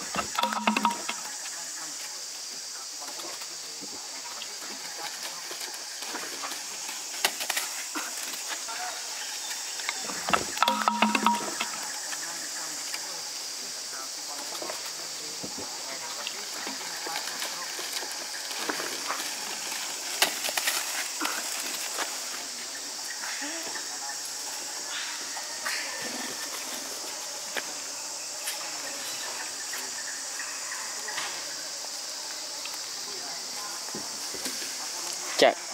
そうですね Check.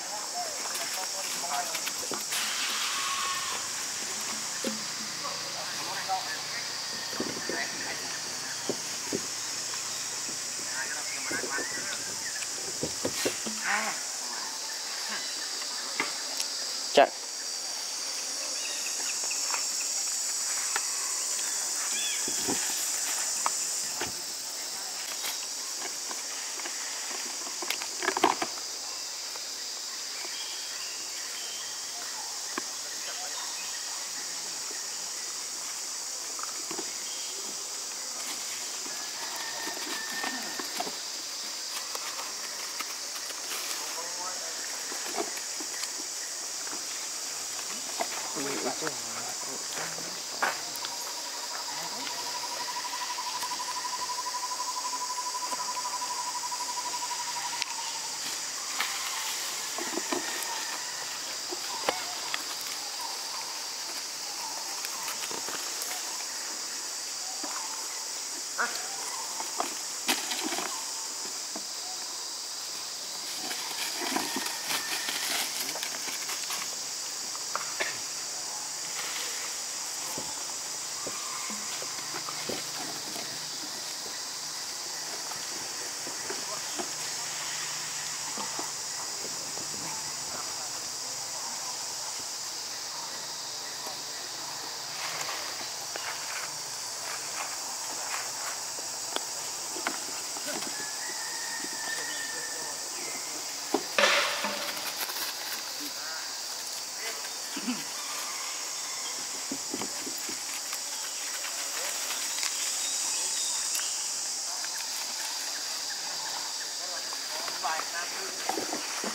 っいう音が鳴。Bye.